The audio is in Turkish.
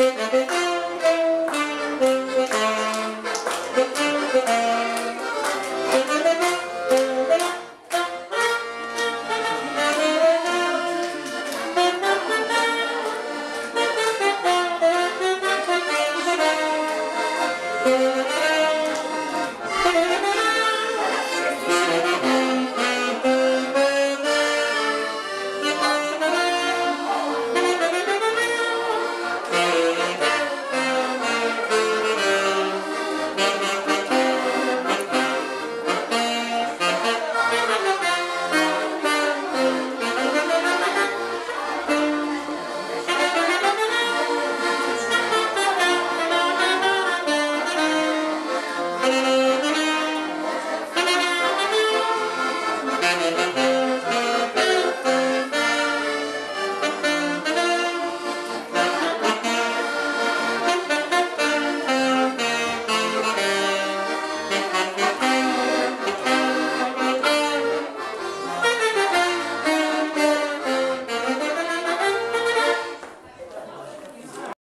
Müzik